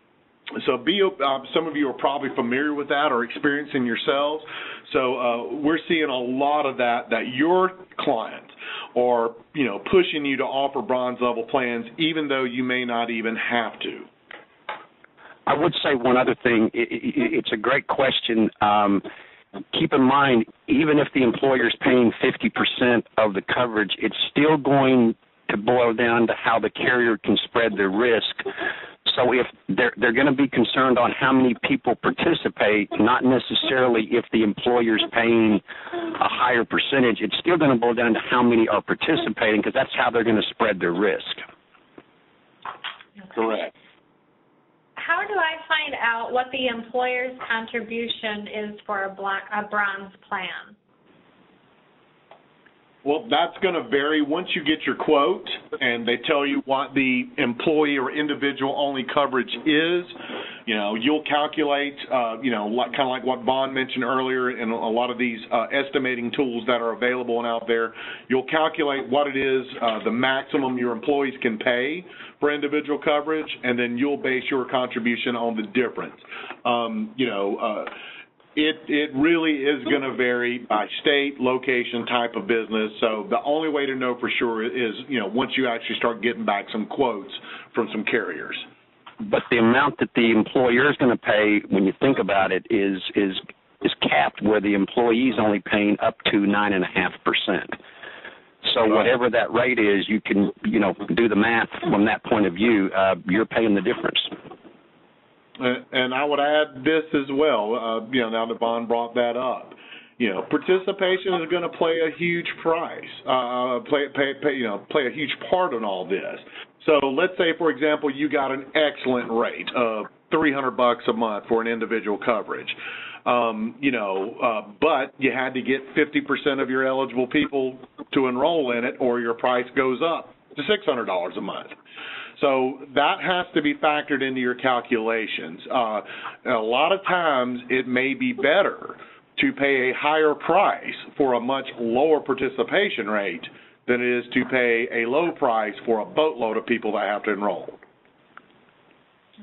so be, uh, some of you are probably familiar with that or experiencing yourselves. So uh, we're seeing a lot of that, that your client are, you know, pushing you to offer bronze level plans even though you may not even have to. I would say one other thing. It, it, it's a great question. Um, keep in mind, even if the employer is paying 50% of the coverage, it's still going to boil down to how the carrier can spread the risk. So if they're they're going to be concerned on how many people participate, not necessarily if the employer's paying a higher percentage. It's still going to boil down to how many are participating because that's how they're going to spread their risk. Correct. How do I find out what the employer's contribution is for a, black, a bronze plan? Well, that's going to vary once you get your quote and they tell you what the employee or individual only coverage is. You know, you'll calculate, uh, you know, like, kind of like what Vaughn mentioned earlier, and a lot of these uh, estimating tools that are available and out there. You'll calculate what it is, uh, the maximum your employees can pay for individual coverage, and then you'll base your contribution on the difference. Um, you know. Uh, it it really is going to vary by state, location, type of business. So the only way to know for sure is you know once you actually start getting back some quotes from some carriers. But the amount that the employer is going to pay, when you think about it, is is is capped where the employee is only paying up to nine and a half percent. So whatever that rate is, you can you know do the math from that point of view. Uh, you're paying the difference. Uh, And I would add this as well, uh, you know, now Vaughn brought that up. You know, participation is going to play a huge price, uh, play, pay, pay, you know, play a huge part in all this. So let's say, for example, you got an excellent rate of 300 bucks a month for an individual coverage. Um, you know, uh, but you had to get 50% of your eligible people to enroll in it, or your price goes up to $600 a month. So that has to be factored into your calculations. Uh, a lot of times it may be better to pay a higher price for a much lower participation rate than it is to pay a low price for a boatload of people that have to enroll.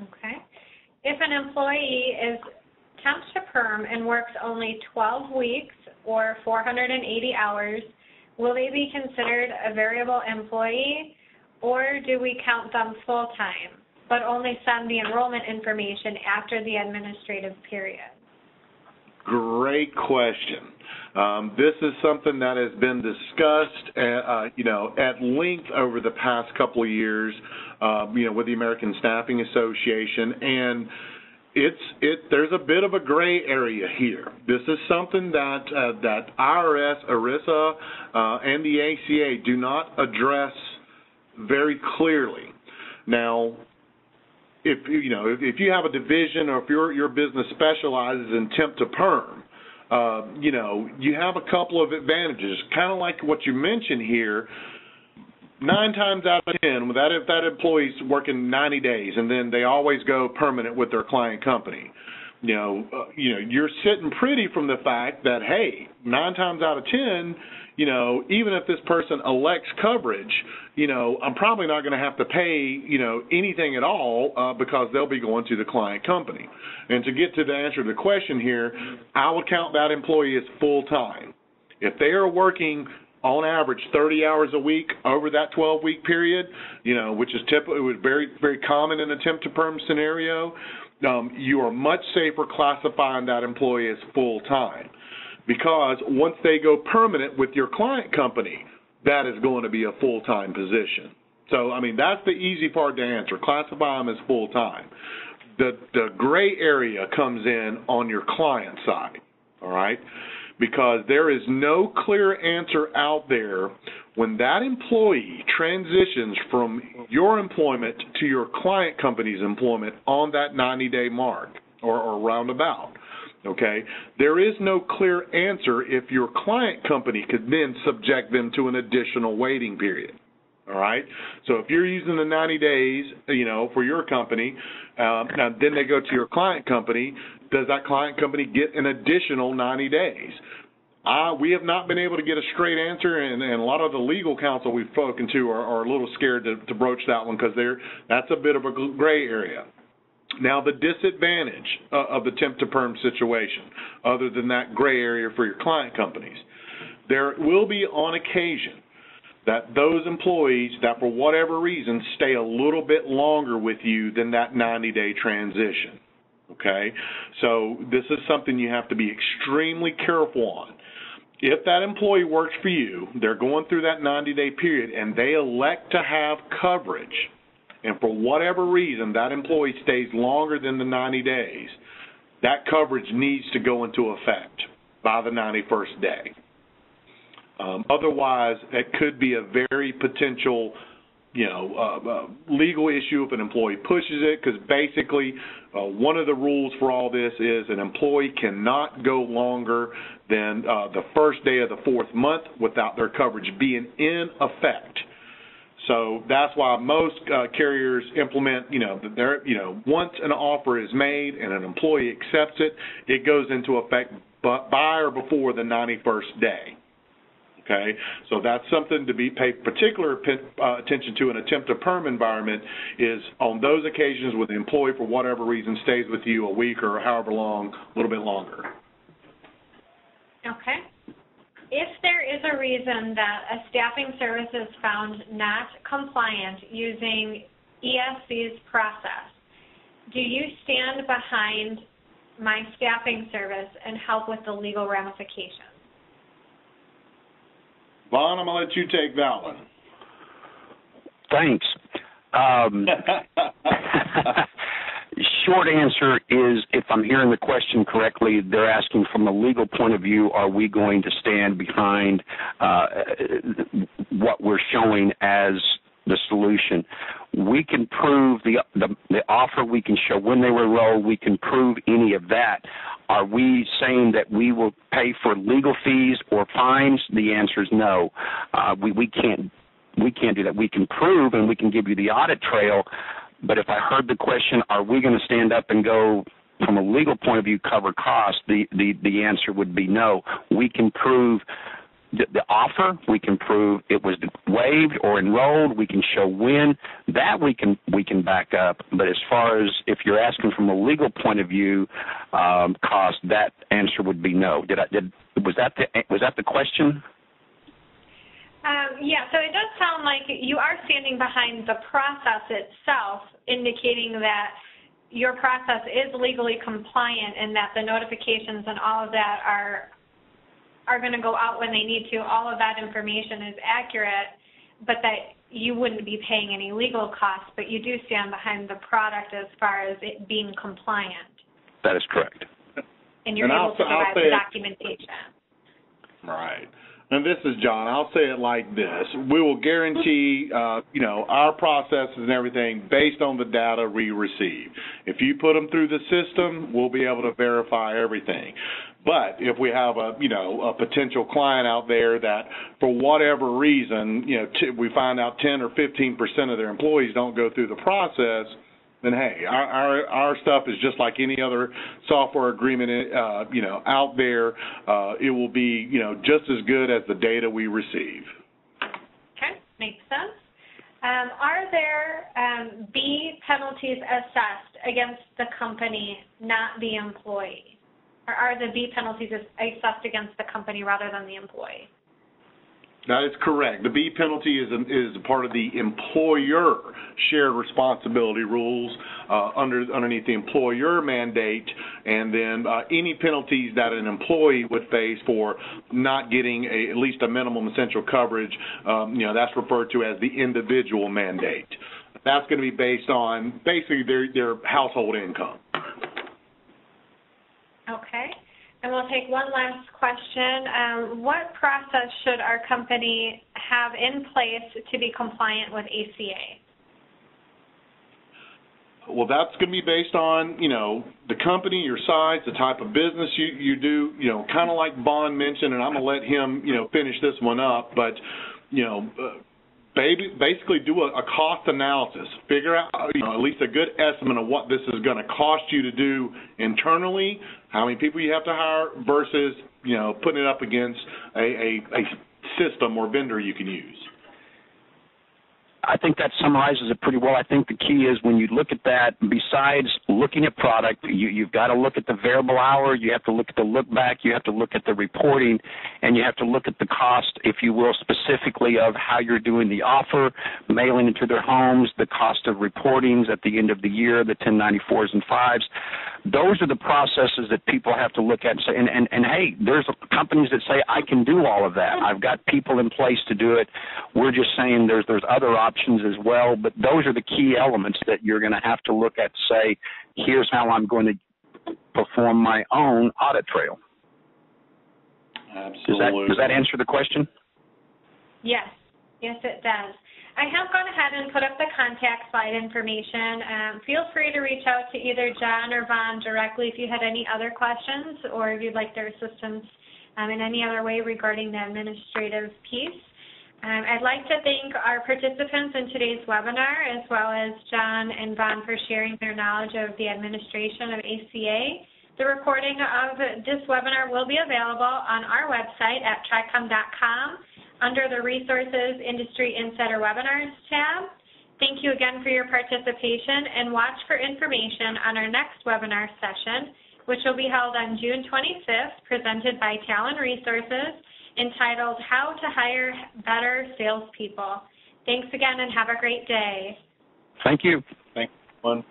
Okay. If an employee is temp to perm and works only 12 weeks or 480 hours, will they be considered a variable employee or do we count them full time but only send the enrollment information after the administrative period? Great question. Um, this is something that has been discussed, uh, uh, you know, at length over the past couple of years, uh, you know, with the American Staffing Association, and it's it. There's a bit of a gray area here. This is something that uh, that IRS, ERISA, uh, and the ACA do not address very clearly. Now, if you know if, if you have a division or if your your business specializes in temp to perm, uh, you know you have a couple of advantages. Kind of like what you mentioned here. Nine times out of ten, that if that employee's working 90 days and then they always go permanent with their client company, you know, uh, you know, you're sitting pretty from the fact that hey, nine times out of ten, you know, even if this person elects coverage, you know, I'm probably not going to have to pay, you know, anything at all uh, because they'll be going to the client company. And to get to the answer to the question here, I would count that employee as full time. If they are working on average 30 hours a week over that 12 week period, you know, which is typical, it was very, very common in a temp to perm scenario, um, you are much safer classifying that employee as full time because once they go permanent with your client company, that is going to be a full time position. So, I mean, that's the easy part to answer. Classify them as full time. The the gray area comes in on your client side, all right? Because there is no clear answer out there when that employee transitions from your employment to your client company's employment on that 90 day mark or, or roundabout. Okay? There is no clear answer if your client company could then subject them to an additional waiting period. All right. So if you're using the 90 days, you know, for your company, um, now then they go to your client company. Does that client company get an additional 90 days? Uh, we have not been able to get a straight answer, and, and a lot of the legal counsel we've spoken to are, are a little scared to, to broach that one because they're that's a bit of a gray area. Now, the disadvantage uh, of the temp to perm situation, other than that gray area for your client companies, there will be on occasion that those employees that for whatever reason stay a little bit longer with you than that 90 day transition. Okay? So this is something you have to be extremely careful on. If that employee works for you, they're going through that 90 day period and they elect to have coverage, and for whatever reason that employee stays longer than the 90 days, that coverage needs to go into effect by the 91st day. Um, otherwise, it could be a very potential, you know, uh, uh, legal issue if an employee pushes it. Because basically, uh, one of the rules for all this is an employee cannot go longer than uh, the first day of the fourth month without their coverage being in effect. So that's why most uh, carriers implement, you know, they're, you know, once an offer is made and an employee accepts it, it goes into effect by or before the 91st day. Okay, so that's something to be paid particular uh, attention to in a temp to perm environment is on those occasions where the employee, for whatever reason, stays with you a week or however long, a little bit longer. Okay. If there is a reason that a staffing service is found not compliant using ESC's process, do you stand behind my staffing service and help with the legal ramifications? Vaughn, I'm going to let you take that one. Thanks. Um, short answer is if I'm hearing the question correctly, they're asking from a legal point of view, are we going to stand behind uh, what we're showing as the solution? We can prove the, the the offer. We can show when they were enrolled. We can prove any of that. Are we saying that we will pay for legal fees or fines? The answer is no. Uh, we we can't we can't do that. We can prove and we can give you the audit trail. But if I heard the question, are we going to stand up and go from a legal point of view cover costs? The the the answer would be no. We can prove the, the offer. We can prove it was waived or enrolled. We can show when. That we can we can back up. But as far as if you're asking from a legal point of view, um, cost, that answer would be no. Did I did was that the was that the question? Um, yeah, so it does sound like you are standing behind the process itself, indicating that your process is legally compliant and that the notifications and all of that are are going to go out when they need to. All of that information is accurate, but that you wouldn't be paying any legal costs, but you do stand behind the product as far as it being compliant. That is correct. And you're and able I'll, to provide the documentation. Right. And this is John. I'll say it like this: We will guarantee, uh, you know, our processes and everything based on the data we receive. If you put them through the system, we'll be able to verify everything. But if we have a you know a potential client out there that for whatever reason you know t- we find out 10 or 15 percent of their employees don't go through the process, then hey, our our, our stuff is just like any other software agreement uh, you know out there. Uh, it will be you know just as good as the data we receive. Okay, makes sense. Um, are there um, B penalties assessed against the company, not the employee? Or are the B penalties assessed against the company rather than the employee? That is correct. The B penalty is a, is a part of the employer shared responsibility rules uh, under underneath the employer mandate, and then uh, any penalties that an employee would face for not getting a, at least a minimum essential coverage, um, you know, that's referred to as the individual mandate. That's going to be based on basically their their household income. Okay. And we'll take one last question. Um, what process should our company have in place to be compliant with ACA? Well, that's going to be based on, you know, the company, your size, the type of business you, you do, you know, kind of like Vaughn mentioned, and I'm going to let him, you know, finish this one up, but, you know, uh, basically do a, a cost analysis, figure out you know, at least a good estimate of what this is going to cost you to do internally, how many people you have to hire versus you know putting it up against a, a, a system or vendor you can use. I think that summarizes it pretty well. I think the key is when you look at that, besides looking at product, you, you've got to look at the variable hour, you have to look at the look back, you have to look at the reporting, and you have to look at the cost, if you will, specifically of how you're doing the offer, mailing it to their homes, the cost of reportings at the end of the year, the 1094s and 5s. Those are the processes that people have to look at and say, and, and, and hey, there's companies that say, I can do all of that. I've got people in place to do it. We're just saying there's, there's other options options as well. But those are the key elements that you're going to have to look at. Say, here's how I'm going to perform my own audit trail. Absolutely. Does that, does that answer the question? Yes, yes, it does. I have gone ahead and put up the contact slide information. Um, feel free to reach out to either John or Vaughn directly if you had any other questions or if you'd like their assistance um, in any other way regarding the administrative piece. Um, I'd like to thank our participants in today's webinar, as well as John and Vaughn for sharing their knowledge of the administration of ACA. The recording of this webinar will be available on our website at tricom.com under the Resources Industry Insider Webinars tab. Thank you again for your participation and watch for information on our next webinar session, which will be held on June 25th, presented by Talon Resources, entitled How to Hire Better Salespeople. Thanks again and have a great day. Thank you. One.